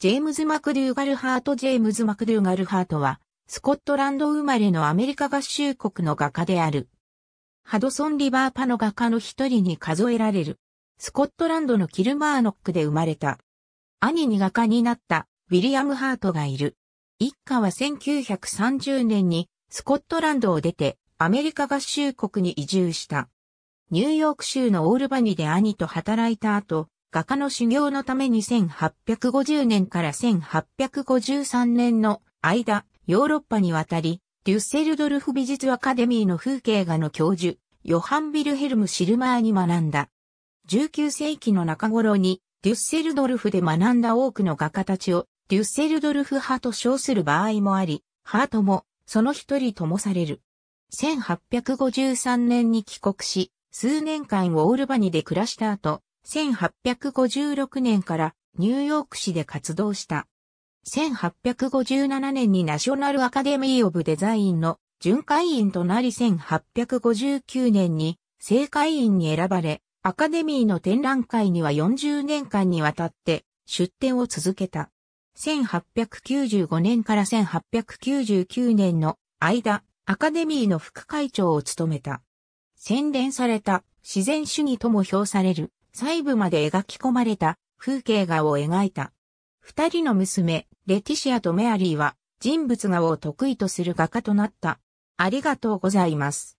ジェームズ・マクドゥーガルハート・ジェームズ・マクドゥーガルハートは、スコットランド生まれのアメリカ合衆国の画家である。ハドソン・リバー派の画家の一人に数えられる。スコットランドのキルマーノックで生まれた。兄に画家になったウィリアム・ハートがいる。一家は1930年にスコットランドを出てアメリカ合衆国に移住した。ニューヨーク州のオールバニで兄と働いた後、画家の修行のために1850年から1853年の間、ヨーロッパに渡り、デュッセルドルフ美術アカデミーの風景画の教授、ヨハン・ビルヘルム・シルマーに学んだ。19世紀の中頃に、デュッセルドルフで学んだ多くの画家たちを、デュッセルドルフ派と称する場合もあり、ハートも、その一人ともされる。1853年に帰国し、数年間ウォールバニで暮らした後、1856年からニューヨーク市で活動した。1857年にナショナルアカデミーオブデザインの巡回員となり1859年に正会員に選ばれ、アカデミーの展覧会には40年間にわたって出展を続けた。1895年から1899年の間、アカデミーの副会長を務めた。洗練された自然主義とも評される細部まで描き込まれた風景画を描いた。二人の娘、レティシアとメアリーは人物画を得意とする画家となった。ありがとうございます。